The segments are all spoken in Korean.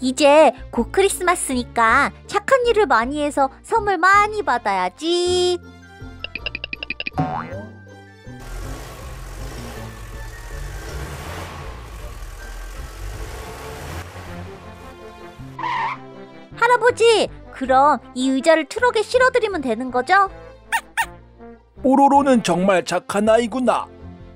이제 곧 크리스마스니까 착한 일을 많이 해서 선물 많이 받아야지. 할아버지, 그럼 이 의자를 트럭에 실어드리면 되는 거죠? 뽀로로는 정말 착한 아이구나.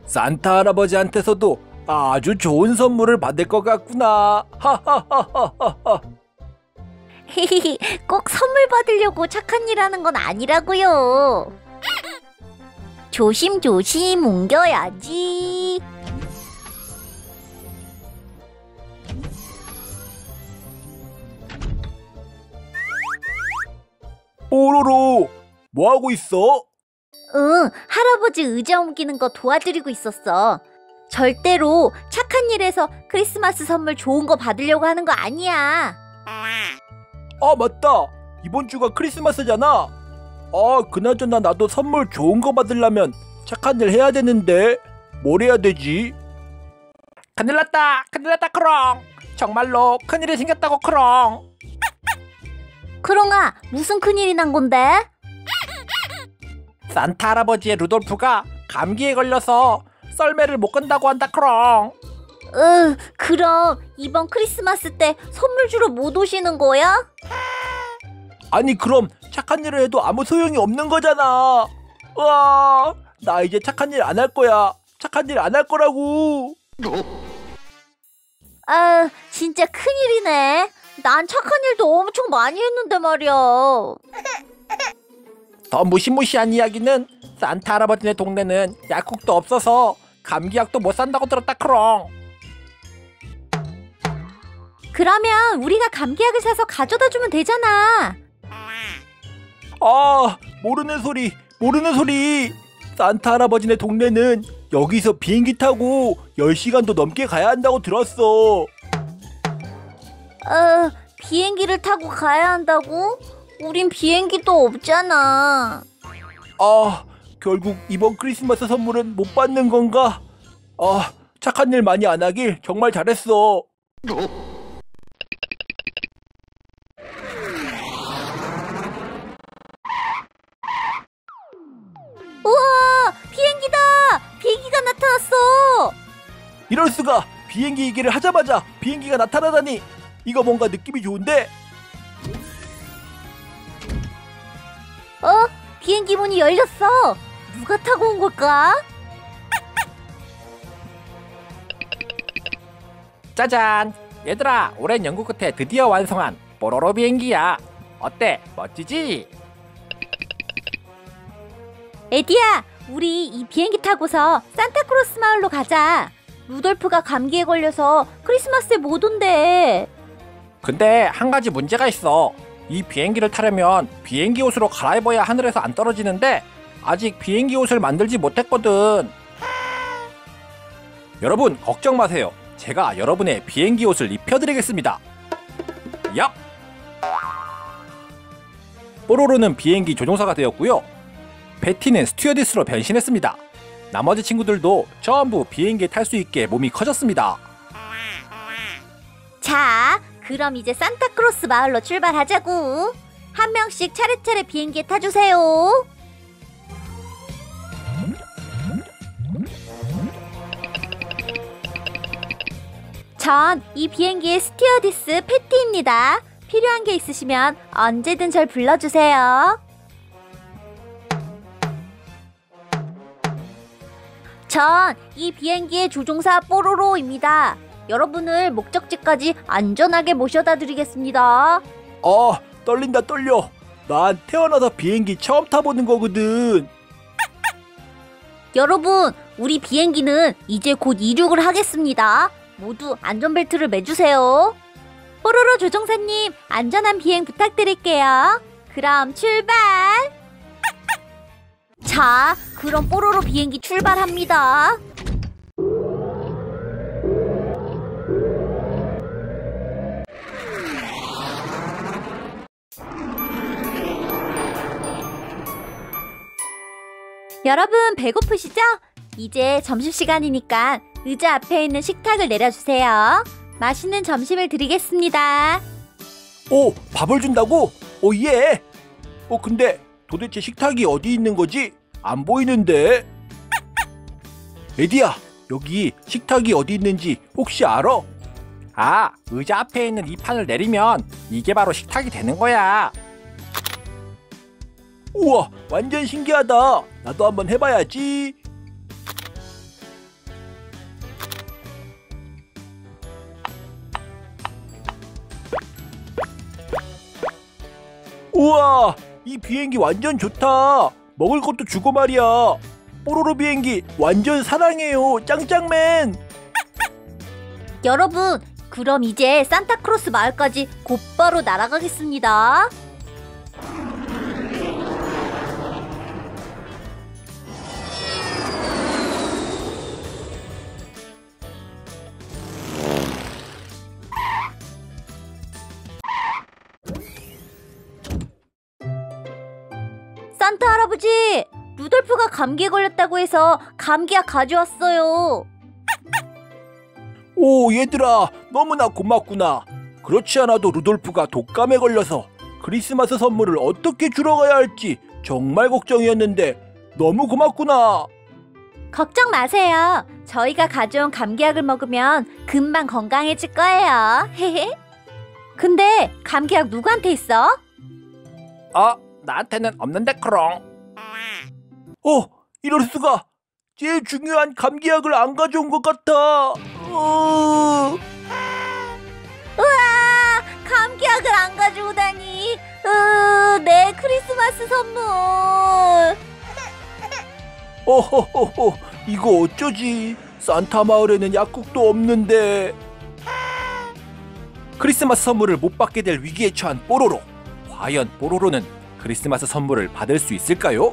산타 할아버지한테서도 아주 좋은 선물을 받을 것 같구나. 하하하하하. 꼭 선물 받으려고 착한 일 하는 건 아니라고요. 조심조심 옮겨야지. 뽀로로, 뭐 하고 있어? 응, 할아버지 의자 옮기는 거 도와드리고 있었어. 절대로 착한 일에서 크리스마스 선물 좋은 거 받으려고 하는 거 아니야. 아, 맞다. 이번 주가 크리스마스잖아. 아, 그나저나 나도 선물 좋은 거 받으려면 착한 일 해야 되는데 뭘 해야 되지? 큰일 났다. 큰일 났다, 크롱. 정말로 큰일이 생겼다고, 크롱. 크롱아, 무슨 큰일이 난 건데? 산타 할아버지의 루돌프가 감기에 걸려서 썰매를 못 건다고 한다, 크롱. 으, 그럼 이번 크리스마스 때 선물 주러 못 오시는 거야? 아니 그럼 착한 일을 해도 아무 소용이 없는 거잖아. 와, 나 이제 착한 일 안 할 거야. 착한 일 안 할 거라고. 아, 진짜 큰일이네. 난 착한 일도 엄청 많이 했는데 말이야. 더 무시무시한 이야기는 산타 할아버지네 동네는 약국도 없어서 감기약도 못 산다고 들었다 크롱. 그러면 우리가 감기약을 사서 가져다 주면 되잖아. 아, 모르는 소리, 모르는 소리. 산타 할아버지네 동네는 여기서 비행기 타고 10시간도 넘게 가야 한다고 들었어. 어, 비행기를 타고 가야 한다고? 우린 비행기도 없잖아. 아, 결국 이번 크리스마스 선물은 못 받는 건가? 아, 착한 일 많이 안 하길 정말 잘했어. 우와, 비행기다! 비행기가 나타났어! 이럴 수가 비행기 얘기를 하자마자 비행기가 나타나다니 이거 뭔가 느낌이 좋은데 어? 비행기 문이 열렸어! 누가 타고 온 걸까? 짜잔 얘들아 오랜 연구 끝에 드디어 완성한 뽀로로 비행기야 어때 멋지지? 에디야, 우리 이 비행기 타고서 산타크로스 마을로 가자. 루돌프가 감기에 걸려서 크리스마스에 못 온대. 근데 한 가지 문제가 있어. 이 비행기를 타려면 비행기 옷으로 갈아입어야 하늘에서 안 떨어지는데 아직 비행기 옷을 만들지 못했거든. 여러분 걱정 마세요. 제가 여러분의 비행기 옷을 입혀드리겠습니다. 얍! 뽀로로는 비행기 조종사가 되었고요. 베티는 스튜어디스로 변신했습니다. 나머지 친구들도 전부 비행기에 탈 수 있게 몸이 커졌습니다. 자, 그럼 이제 산타크로스 마을로 출발하자고. 한 명씩 차례차례 비행기에 타주세요. 전 이 비행기의 스튜어디스 패티입니다. 필요한 게 있으시면 언제든 절 불러주세요. 전 이 비행기의 조종사 뽀로로입니다. 여러분을 목적지까지 안전하게 모셔다 드리겠습니다. 아 떨린다 떨려 난 태어나서 비행기 처음 타보는 거거든 여러분, 우리 비행기는 이제 곧 이륙을 하겠습니다. 모두 안전벨트를 매주세요. 뽀로로 조종사님, 안전한 비행 부탁드릴게요. 그럼 출발! 자, 그럼 뽀로로 비행기 출발합니다. 여러분 배고프시죠? 이제 점심시간이니까 의자 앞에 있는 식탁을 내려주세요. 맛있는 점심을 드리겠습니다. 오, 밥을 준다고? 오, 예. 어, 근데 도대체 식탁이 어디 있는 거지? 안 보이는데. 에디야, 여기 식탁이 어디 있는지 혹시 알아? 아, 의자 앞에 있는 이 판을 내리면 이게 바로 식탁이 되는 거야. 우와, 완전 신기하다. 나도 한번 해봐야지. 우와, 이 비행기 완전 좋다. 먹을 것도 주고 말이야. 뽀로로 비행기 완전 사랑해요. 짱짱맨. 여러분, 그럼 이제 산타크로스 마을까지 곧바로 날아가겠습니다. 산타 할아버지, 루돌프가 감기에 걸렸다고 해서 감기약 가져왔어요. 오, 얘들아, 너무나 고맙구나. 그렇지 않아도 루돌프가 독감에 걸려서 크리스마스 선물을 어떻게 주러 가야 할지 정말 걱정이었는데 너무 고맙구나. 걱정 마세요. 저희가 가져온 감기약을 먹으면 금방 건강해질 거예요. 헤헤. 근데 감기약 누구한테 있어? 어, 나한테는 없는데 크롱. 어, 이럴 수가. 제일 중요한 감기약을 안 가져온 것 같아. 어... 우와, 감기약을 안 가져오다니. 으, 내 크리스마스 선물. 어허허허, 이거 어쩌지? 산타 마을에는 약국도 없는데. 크리스마스 선물을 못 받게 될 위기에 처한 뽀로로. 과연 뽀로로는 크리스마스 선물을 받을 수 있을까요?